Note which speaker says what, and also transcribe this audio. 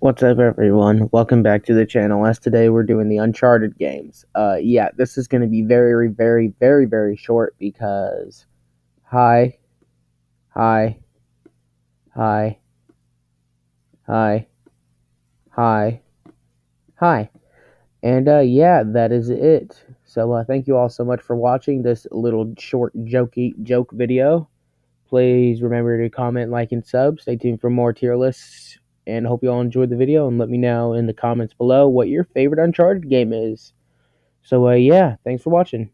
Speaker 1: What's up, everyone? Welcome back to the channel. As today we're doing the Uncharted games. Uh, yeah, this is going to be very, very, very, very short because hi, hi, hi, hi, hi, hi, and uh, yeah, that is it. So uh, thank you all so much for watching this little short jokey joke video. Please remember to comment, like, and sub. Stay tuned for more tier lists and hope you all enjoyed the video and let me know in the comments below what your favorite Uncharted game is. So uh, yeah, thanks for watching.